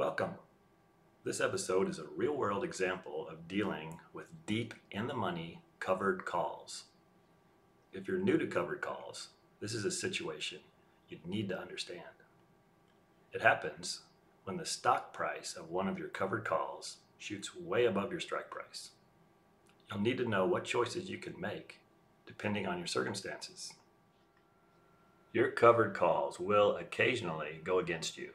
Welcome. This episode is a real world example of dealing with deep in the money covered calls. If you're new to covered calls, this is a situation you need to understand. It happens when the stock price of one of your covered calls shoots way above your strike price. You'll need to know what choices you can make depending on your circumstances. Your covered calls will occasionally go against you.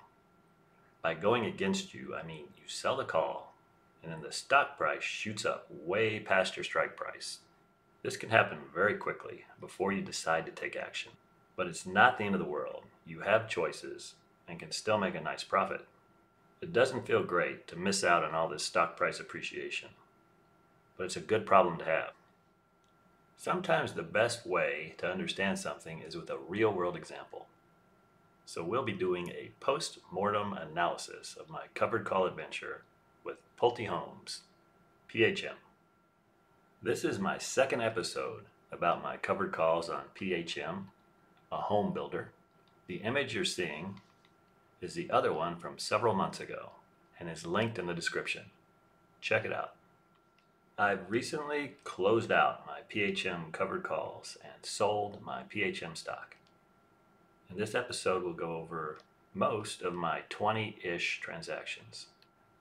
By going against you, I mean you sell the call and then the stock price shoots up way past your strike price. This can happen very quickly before you decide to take action. But it's not the end of the world. You have choices and can still make a nice profit. It doesn't feel great to miss out on all this stock price appreciation, but it's a good problem to have. Sometimes the best way to understand something is with a real world example. So we'll be doing a post-mortem analysis of my covered call adventure with Pulte Homes, PHM. This is my second episode about my covered calls on PHM, a home builder. The image you're seeing is the other one from several months ago and is linked in the description. Check it out. I've recently closed out my PHM covered calls and sold my PHM stock. In this episode, we'll go over most of my 20 ish transactions.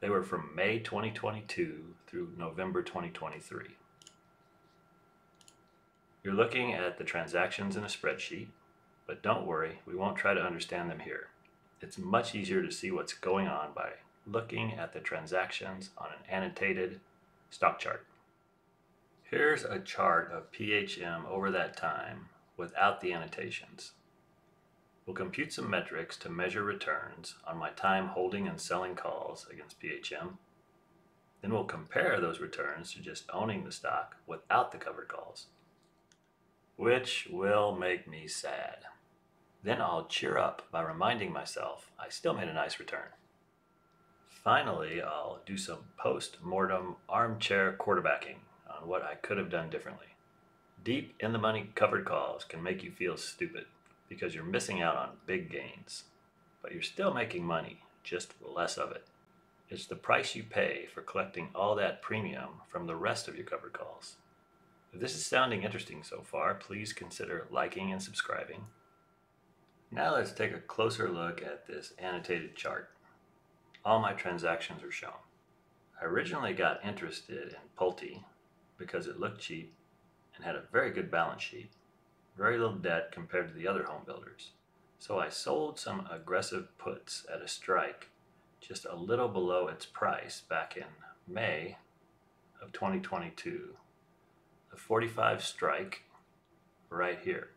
They were from May 2022 through November 2023. You're looking at the transactions in a spreadsheet, but don't worry, we won't try to understand them here. It's much easier to see what's going on by looking at the transactions on an annotated stock chart. Here's a chart of PHM over that time without the annotations. We'll compute some metrics to measure returns on my time holding and selling calls against PHM. Then we'll compare those returns to just owning the stock without the covered calls, which will make me sad. Then I'll cheer up by reminding myself I still made a nice return. Finally, I'll do some post mortem armchair quarterbacking on what I could have done differently. Deep in the money covered calls can make you feel stupid because you're missing out on big gains, but you're still making money, just less of it. It's the price you pay for collecting all that premium from the rest of your covered calls. If this is sounding interesting so far, please consider liking and subscribing. Now let's take a closer look at this annotated chart. All my transactions are shown. I originally got interested in Pulte because it looked cheap and had a very good balance sheet very little debt compared to the other home builders. So I sold some aggressive puts at a strike just a little below its price back in May of 2022. The 45 strike right here.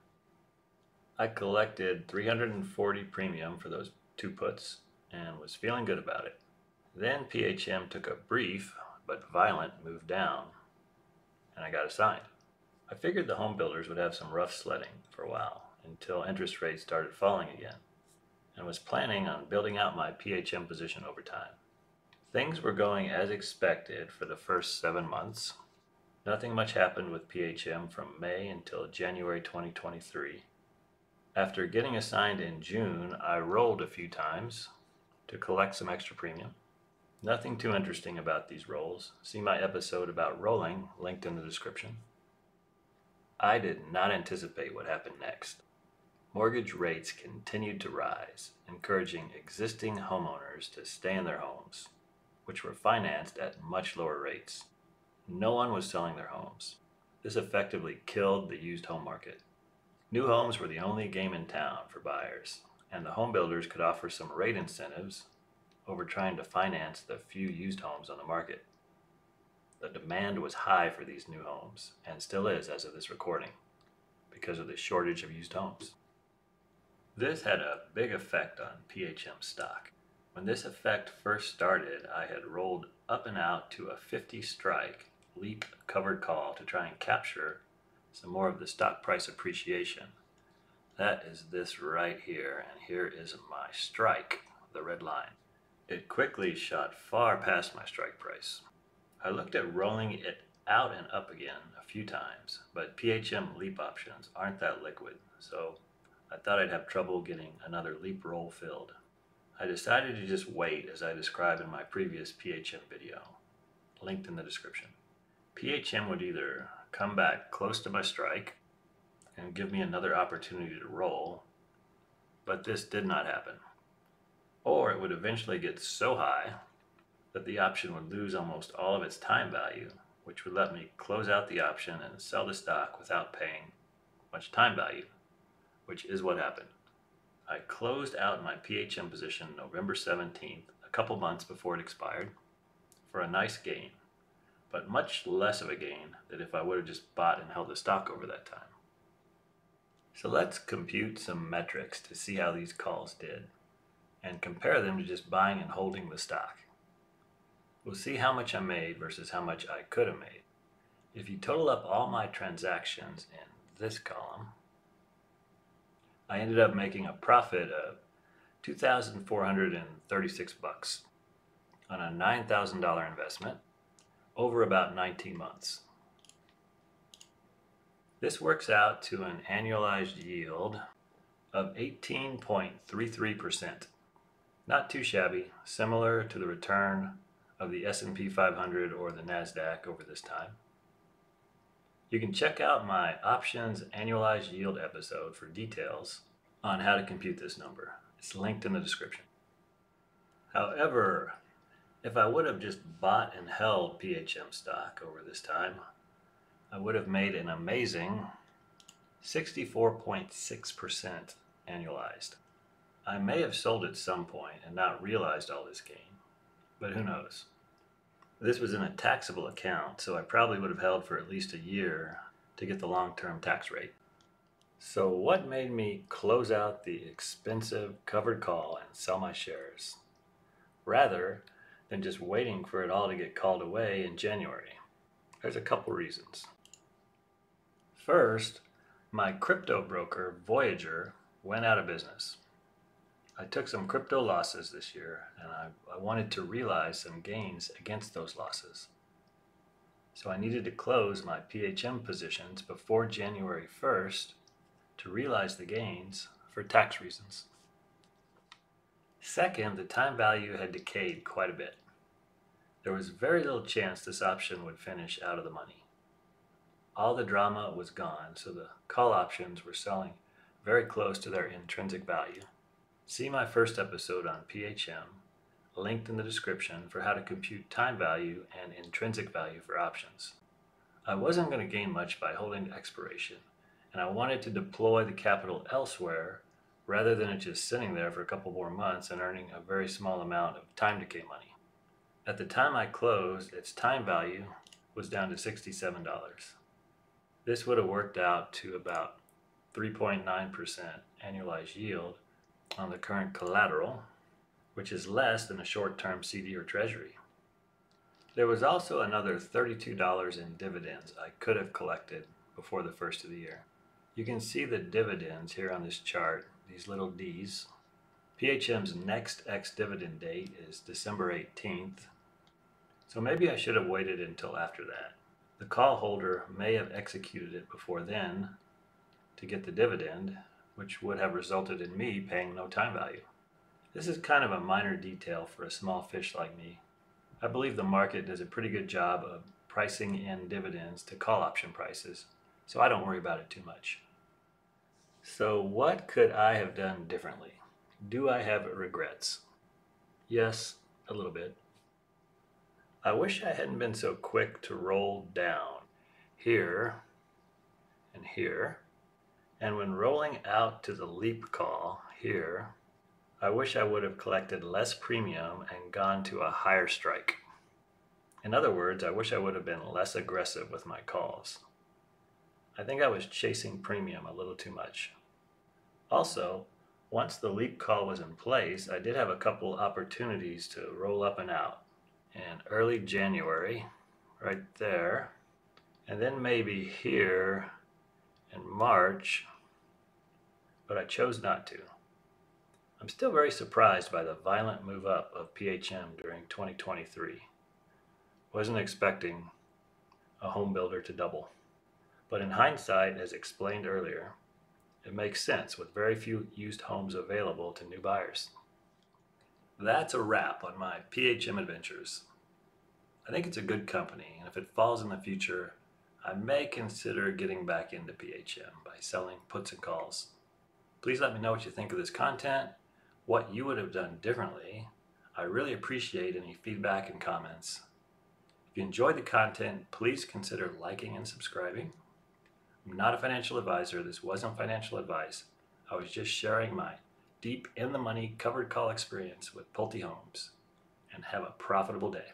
I collected 340 premium for those two puts and was feeling good about it. Then PHM took a brief but violent move down and I got assigned. I figured the home builders would have some rough sledding for a while until interest rates started falling again, and was planning on building out my PHM position over time. Things were going as expected for the first seven months. Nothing much happened with PHM from May until January 2023. After getting assigned in June, I rolled a few times to collect some extra premium. Nothing too interesting about these rolls. See my episode about rolling linked in the description. I did not anticipate what happened next. Mortgage rates continued to rise, encouraging existing homeowners to stay in their homes, which were financed at much lower rates. No one was selling their homes. This effectively killed the used home market. New homes were the only game in town for buyers, and the home builders could offer some rate incentives over trying to finance the few used homes on the market. The demand was high for these new homes, and still is as of this recording, because of the shortage of used homes. This had a big effect on PHM stock. When this effect first started, I had rolled up and out to a 50 strike leap covered call to try and capture some more of the stock price appreciation. That is this right here, and here is my strike, the red line. It quickly shot far past my strike price. I looked at rolling it out and up again a few times, but PHM leap options aren't that liquid, so I thought I'd have trouble getting another leap roll filled. I decided to just wait as I described in my previous PHM video, linked in the description. PHM would either come back close to my strike and give me another opportunity to roll, but this did not happen. Or it would eventually get so high that the option would lose almost all of its time value, which would let me close out the option and sell the stock without paying much time value, which is what happened. I closed out my PHM position November 17th, a couple months before it expired, for a nice gain, but much less of a gain than if I would have just bought and held the stock over that time. So let's compute some metrics to see how these calls did and compare them to just buying and holding the stock. We'll see how much I made versus how much I could have made. If you total up all my transactions in this column, I ended up making a profit of 2,436 bucks on a $9,000 investment over about 19 months. This works out to an annualized yield of 18.33%. Not too shabby, similar to the return of the S&P 500 or the Nasdaq over this time. You can check out my options annualized yield episode for details on how to compute this number. It's linked in the description. However, if I would have just bought and held PHM stock over this time, I would have made an amazing 64.6% annualized. I may have sold at some point and not realized all this gain, but who knows? This was in a taxable account, so I probably would have held for at least a year to get the long term tax rate. So, what made me close out the expensive covered call and sell my shares rather than just waiting for it all to get called away in January? There's a couple reasons. First, my crypto broker, Voyager, went out of business. I took some crypto losses this year and I, I, wanted to realize some gains against those losses. So I needed to close my PHM positions before January 1st to realize the gains for tax reasons. Second, the time value had decayed quite a bit. There was very little chance this option would finish out of the money. All the drama was gone, so the call options were selling very close to their intrinsic value. See my first episode on PHM, linked in the description for how to compute time value and intrinsic value for options. I wasn't going to gain much by holding to expiration, and I wanted to deploy the capital elsewhere rather than it just sitting there for a couple more months and earning a very small amount of time decay money. At the time I closed, its time value was down to $67. This would have worked out to about 3.9% annualized yield on the current collateral, which is less than a short-term CD or treasury. There was also another $32 in dividends I could have collected before the first of the year. You can see the dividends here on this chart, these little D's. PHM's next ex-dividend date is December 18th, so maybe I should have waited until after that. The call holder may have executed it before then to get the dividend, which would have resulted in me paying no time value. This is kind of a minor detail for a small fish like me. I believe the market does a pretty good job of pricing in dividends to call option prices, so I don't worry about it too much. So, what could I have done differently? Do I have regrets? Yes, a little bit. I wish I hadn't been so quick to roll down here and here and when rolling out to the leap call here, I wish I would have collected less premium and gone to a higher strike. In other words, I wish I would have been less aggressive with my calls. I think I was chasing premium a little too much. Also, once the leap call was in place, I did have a couple opportunities to roll up and out. In early January, right there, and then maybe here in March, but I chose not to. I'm still very surprised by the violent move up of PHM during 2023. Wasn't expecting a home builder to double. But in hindsight, as explained earlier, it makes sense with very few used homes available to new buyers. That's a wrap on my PHM adventures. I think it's a good company, and if it falls in the future, I may consider getting back into PHM by selling puts and calls. Please let me know what you think of this content, what you would have done differently. I really appreciate any feedback and comments. If you enjoyed the content, please consider liking and subscribing. I'm not a financial advisor. This wasn't financial advice. I was just sharing my deep in the money covered call experience with Pulte Homes. And have a profitable day.